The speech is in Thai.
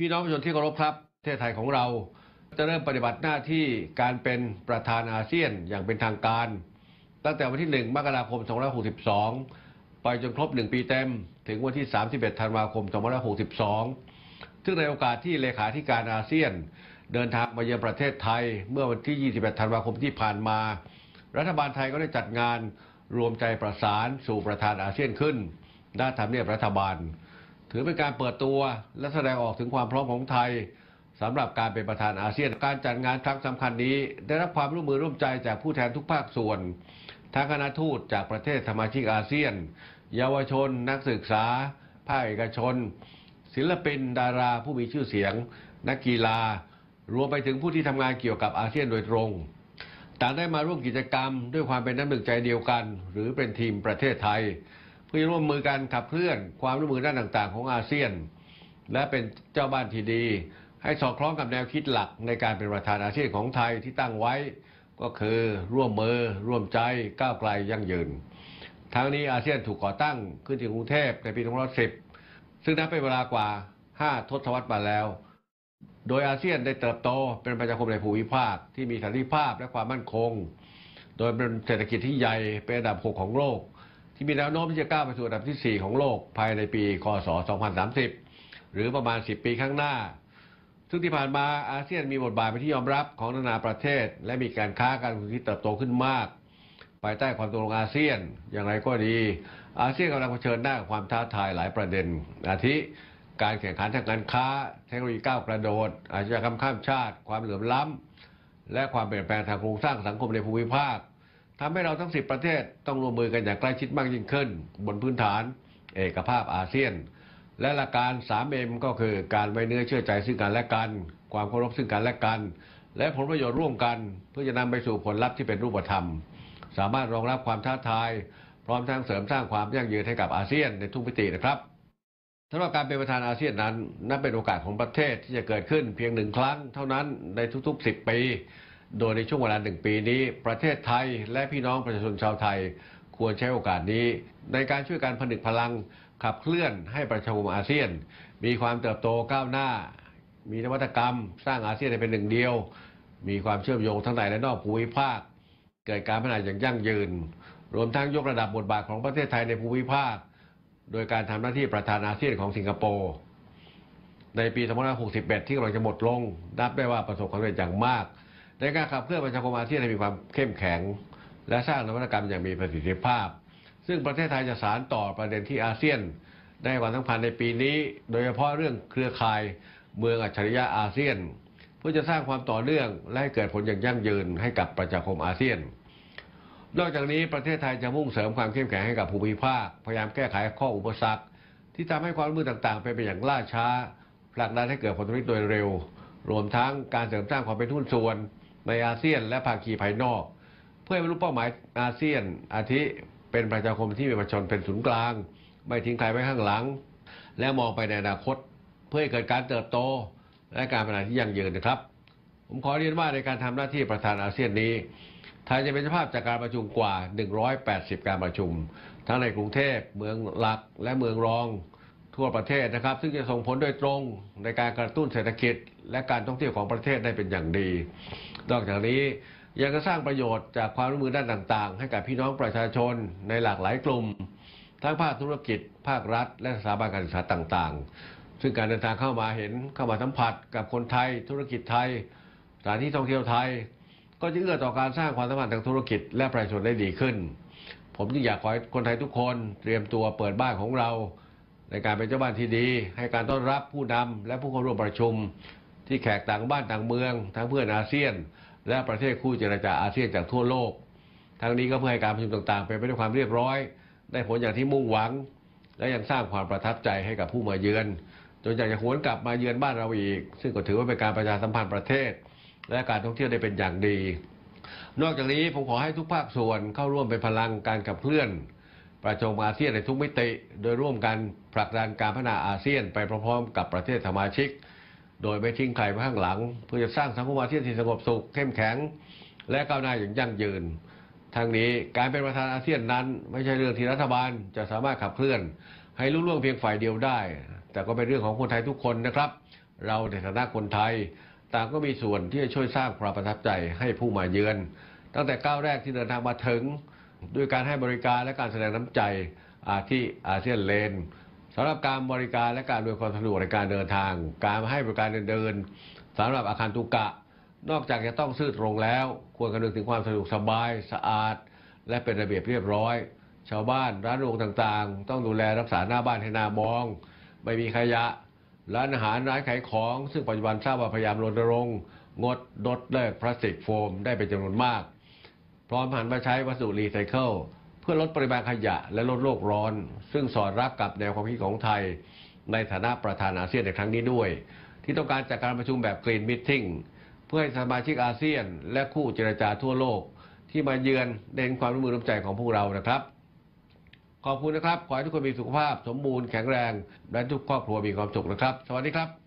พี่น้องประชาชนที่เคารพครับประเทศไทยของเราจะเริ่มปฏิบัติหน้าที่การเป็นประธานอาเซียนอย่างเป็นทางการ ตั้งแต่วันที่ 1 มกราคม 2562 ไปจนครบ 1 ปีเต็ม ถึงวันที่ 31 ธันวาคม 2562 ซึ่งในโอกาสที่เลขาธิการอาเซียน เดินทางมาเยือนประเทศไทยเมื่อวันที่ 21 ธันวาคมที่ผ่านมา รัฐบาลไทยก็ได้จัดงานรวมใจประสานสู่ประธานอาเซียนขึ้นด้านทำเนียบรัฐบาล ถือเป็นการเปิดตัวและแสดงออกถึงความพร้อมของไทยสำหรับการเป็นประธานอาเซียนการจัดงานครั้งสำคัญนี้ ได้รับความร่วมมือร่วมใจจากผู้แทนทุกภาคส่วนทั้งคณะทูตจากประเทศสมาชิกอาเซียน เยาวชน นักศึกษา ภาคเอกชน ศิลปิน ดาราผู้มีชื่อเสียง นักกีฬา รวมไปถึงผู้ที่ทำงานเกี่ยวกับอาเซียนโดยตรง ต่างได้มาร่วมกิจกรรมด้วยความเป็นน้ำหนึ่งใจเดียวกัน หรือเป็นทีมประเทศไทย เพื่อร่วมมือกันขับเคลื่อนความร่วมมือด้านต่าง ๆ ของอาเซียน และเป็นเจ้าบ้านที่ดี ให้สอดคล้องกับแนวคิดหลักในการเป็นประธานอาเซียนของไทยที่ตั้งไว้ ก็คือร่วมมือร่วมใจก้าวไกลยั่งยืนทั้งนี้อาเซียนถูกก่อตั้งขึ้นที่กรุงเทพในปี2510 ซึ่งนับเป็นเวลากว่า 5 ทศวรรษมาแล้ว โดยอาเซียนได้เติบโตเป็นประชาคมในภูมิภาคที่มีสันติภาพและความมั่นคง โดยเป็นเศรษฐกิจที่ใหญ่เป็นอันดับ 6 ของโลก ที่มีแนวโน้มที่จะก้าวไปสู่อันดับที่ 4 ของโลกภายในปี คศ 2030 หรือประมาณ 10 ปีข้างหน้า ซึ่งที่ผ่านมาอาเซียนมีบทบาทเป็นที่ยอมรับของนานาประเทศ และมีการค้าการลงทุนที่เติบโตขึ้นมาก ภายใต้ความตกลงอาเซียน อย่างไรก็ดี อาเซียนกำลังเผชิญหน้ากับความท้าทายหลายประเด็น อาทิ การแข่งขันทางการค้า เทคโนโลยีก้าวกระโดด อาชญากรรมข้ามชาติ ความเหลื่อมล้ำและความเปลี่ยนแปลงทางโครงสร้างสังคมในภูมิภาค ทำให้เราทั้ง10ประเทศต้องร่วมมือกันอย่างใกล้ชิดมากยิ่งขึ้น บนพื้นฐาน เอกภาพอาเซียน และหลักการ 3M ก็คือการไว้เนื้อเชื่อใจซึ่งกันและกัน ความเคารพซึ่งกันและกัน และผลประโยชน์ร่วมกันเพื่อจะนำไปสู่ผลลัพธ์ที่เป็นรูปธรรม สามารถรองรับความท้าทาย พร้อมทั้งเสริมสร้างความยั่งยืนให้กับอาเซียนในทุกมิตินะครับสำหรับการเป็นประธานอาเซียนนั้นนับเป็นโอกาสของประเทศที่จะเกิดขึ้นเพียงหนึ่งครั้งเท่านั้นในทุกๆ 10 ปี โดยในช่วงเวลาหนึ่งปีนี้ ประเทศไทยและพี่น้องประชาชนชาวไทย ควรใช้โอกาสนี้ ในการช่วยการผนึกพลังขับเคลื่อนให้ประชาคมอาเซียน มีความเติบโตก้าวหน้า มีนวัตกรรม สร้างอาเซียนให้เป็นหนึ่งเดียว มีความเชื่อมโยงทั้งในและนอกภูมิภาค เกิดการพัฒนาอย่างยั่งยืน รวมทั้งยกระดับบทบาทของประเทศไทยในภูมิภาค โดยการทำหน้าที่ประธานอาเซียนของสิงคโปร์ในปี 2561 ที่กำลังจะหมดลง นับได้ว่าประสบความสำเร็จอย่างมาก ในการขับเคลื่อนประชาคมอาเซียนให้มีความเข้มแข็ง และสร้างนวัตกรรมอย่างมีประสิทธิภาพ ซึ่งประเทศไทยจะสานต่อประเด็นที่อาเซียน ได้ความสำคัญในปีนี้ โดยเฉพาะเรื่องเครือข่ายเมืองอัจฉริยะอาเซียน เพื่อจะสร้างความต่อเนื่องและให้เกิดผลอย่างยั่งยืนให้กับประชาคมอาเซียน นอกจากนี้ประเทศไทยจะมุ่งเสริมความเข้มแข็งให้กับภูมิภาค พยายามแก้ไขข้ออุปสรรค ที่ทำให้ความร่วมมือต่างๆ เป็นไปอย่างล่าช้าผลักดันให้เกิดผลสำเร็จโดยเร็ว รวมทั้งการเสริมสร้างความเป็นหุ้นส่วน ในอาเซียนและภาคีภายนอก เพื่อให้บรรลุเป้าหมายอาเซียน อาทิเป็นประชาคมที่มีประชาชนเป็นศูนย์กลาง ไม่ทิ้งใครไว้ข้างหลัง และมองไปในอนาคต เพื่อให้เกิดการเติบโต และการพัฒนาที่ยั่งยืนนะครับ ผมขอเรียนว่าในการทำหน้าที่ประธานอาเซียนนี้ไทยจะเป็นเจ้าภาพจากการประชุมกว่า 180 การประชุม ทั้งในกรุงเทพเมืองหลักและเมืองรอง ทั่วประเทศนะครับ ซึ่งจะส่งผลโดยตรงในการกระตุ้นเศรษฐกิจ และการท่องเที่ยวของประเทศได้เป็นอย่างดี นอกจากนี้ยังจะสร้างประโยชน์จากความร่วมมือด้านต่าง ๆ ให้กับพี่น้องประชาชนในหลากหลายกลุ่ม ทั้งภาคธุรกิจ ภาครัฐ และสถาบันการศึกษาต่างๆ ซึ่งการเดินทางเข้ามาเห็นเข้ามาสัมผัสกับคนไทย ธุรกิจไทยสถานที่ท่องเที่ยวไทย ก็จะเอื้อต่อการสร้างความสัมพันธ์ทางธุรกิจ และประชาชนได้ดีขึ้น ผมจึงอยากขอให้คนไทยทุกคนเตรียมตัวเปิดบ้านของเรา ในการเป็นเจ้าบ้านที่ดี ให้การต้อนรับผู้นำและผู้เข้าร่วมประชุม ที่แขกต่างบ้านต่างเมือง ทั้งเพื่อนอาเซียน และประเทศคู่เจรจาอาเซียนจากทั่วโลก ทั้งนี้ก็เพื่อให้การประชุมต่างๆเป็นไปด้วยความเรียบร้อย ได้ผลอย่างที่มุ่งหวัง และยังสร้างความประทับใจให้กับผู้มาเยือนจนอยากจะหวนกลับมาเยือนบ้านเราอีก ซึ่งก็ถือว่าเป็นการประชาสัมพันธ์ประเทศ และการท่องเที่ยวได้เป็นอย่างดี นอกจากนี้ผมขอให้ทุกภาคส่วนเข้าร่วมเป็นพลังการขับเคลื่อน ประชมอาเซียนในทุกมิติ โดยร่วมกันผลักดันการพัฒนาอาเซียนไปพร้อมๆ กับประเทศสมาชิก โดยไม่ทิ้งใครไว้ข้างหลัง เพื่อจะสร้างสังคมอาเซียนที่สงบสุขเข้มแข็ง และก้าวหน้าอย่างยั่งยืนทั้งนี้การเป็นประธานอาเซียนนั้น ไม่ใช่เรื่องที่รัฐบาลจะสามารถขับเคลื่อน ให้ลุล่วงเพียงฝ่ายเดียวได้ แต่ก็เป็นเรื่องของคนไทยทุกคนนะครับ เราในฐานะคนไทย ต่างก็มีส่วนที่จะช่วยสร้างความประทับใจให้ผู้มาเยือน ตั้งแต่ก้าวแรกที่เดินทางมาถึง ด้วยการให้บริการและการแสดงน้ำใจที่อาเซียนเลนสำหรับการบริการและการอำนวยความสะดวกในการเดินทาง การให้บริการเดินสำหรับอาคันตุกะ นอกจากจะต้องซื่อตรงแล้ว ควรคำนึงถึงความสะดวกสบายสะอาด และเป็นระเบียบเรียบร้อย ชาวบ้านร้านโรงต่างๆ ต้องดูแลรักษาหน้าบ้านให้น่ามอง ไม่มีขยะ ร้านอาหารร้านขายของ ซึ่งปัจจุบันทราบว่าพยายามรณรงค์งดลดเลิกพลาสติกโฟมได้เป็นจำนวนมาก พร้อมหันมาใช้วัสดุรีไซเคิลเพื่อลดปริมาณขยะและลดโลกร้อน ซึ่งสอดรับกับแนวความคิดของไทย ในฐานะประธานอาเซียนในครั้งนี้ด้วย ที่ต้องการจัดการประชุมแบบกรีนมิทติ้งเพื่อให้สมาชิกอาเซียน และคู่เจรจาทั่วโลก ที่มาเยือนเน้นความร่วมมือร่วมใจของพวกเรานะครับ ขอบคุณนะครับ ขอให้ทุกคนมีสุขภาพ สมบูรณ์แข็งแรง และทุกครอบครัวมีความสุขนะครับ สวัสดีครับ